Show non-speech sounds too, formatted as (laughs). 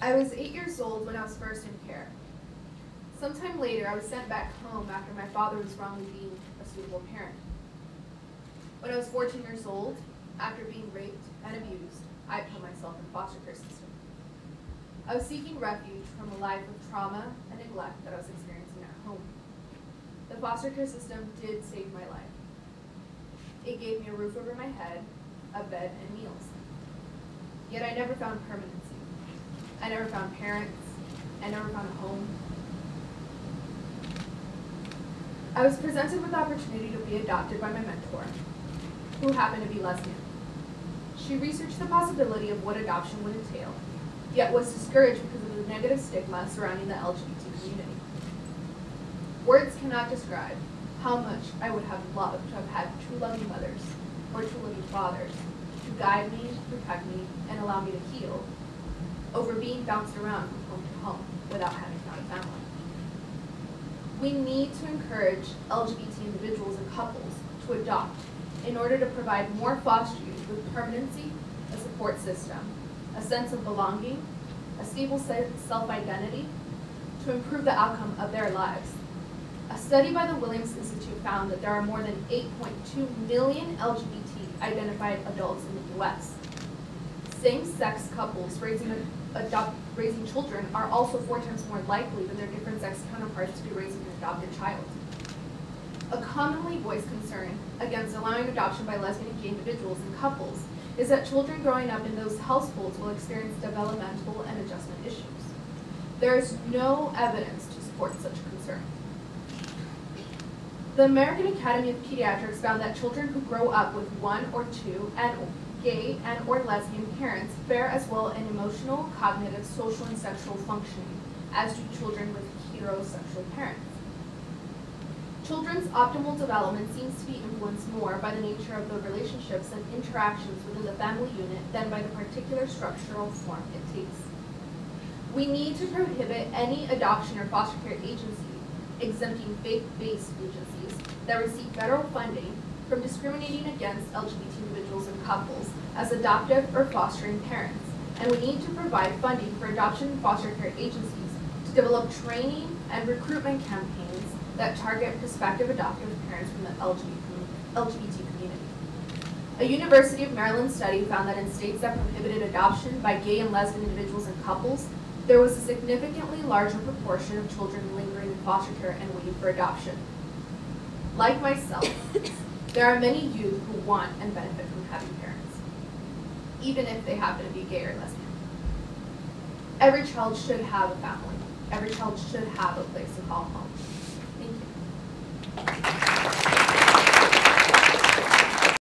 I was eight years old when I was first in care. Sometime later, I was sent back home after my father was wrongly deemed a suitable parent. When I was 14 years old, after being raped and abused, I put myself in foster care system. I was seeking refuge from a life of trauma and neglect that I was experiencing at home. The foster care system did save my life. It gave me a roof over my head, a bed, and meals. Yet I never found permanency. I never found parents. I never found a home. I was presented with the opportunity to be adopted by my mentor, who happened to be lesbian. She researched the possibility of what adoption would entail, yet was discouraged because of the negative stigma surrounding the LGBT community. Words cannot describe how much I would have loved to have had two loving mothers or two loving fathers to guide me, protect me, and allow me to heal over being bounced around from home to home without having found a family. We need to encourage LGBT individuals and couples to adopt in order to provide more foster youth with permanency, a support system, a sense of belonging, a stable self-identity, to improve the outcome of their lives. A study by the Williams Institute found that there are more than 8.2 million LGBT identified adults in the US. Same-sex couples raising, adopt, raising children are also four times more likely than their different sex counterparts to be raising an adopted child. A commonly voiced concern against allowing adoption by lesbian and gay individuals and couples is that children growing up in those households will experience developmental and adjustment issues. There is no evidence to support such concern. The American Academy of Pediatrics found that children who grow up with one or two and gay and or lesbian parents fare as well in emotional, cognitive, social, and sexual functioning as do children with heterosexual parents. Children's optimal development seems to be influenced more by the nature of the relationships and interactions within the family unit than by the particular structural form it takes. We need to prohibit any adoption or foster care agency exempting faith-based agencies that receive federal funding from discriminating against LGBT individuals and couples as adoptive or fostering parents. And we need to provide funding for adoption and foster care agencies to develop training and recruitment campaigns that target prospective adoptive parents from the LGBT community. A University of Maryland study found that in states that prohibited adoption by gay and lesbian individuals and couples, there was a significantly larger proportion of children lingering in foster care and waiting for adoption. Like myself, (laughs) there are many youth who want and benefit from having parents, even if they happen to be gay or lesbian. Every child should have a family. Every child should have a place to call home. Thank you.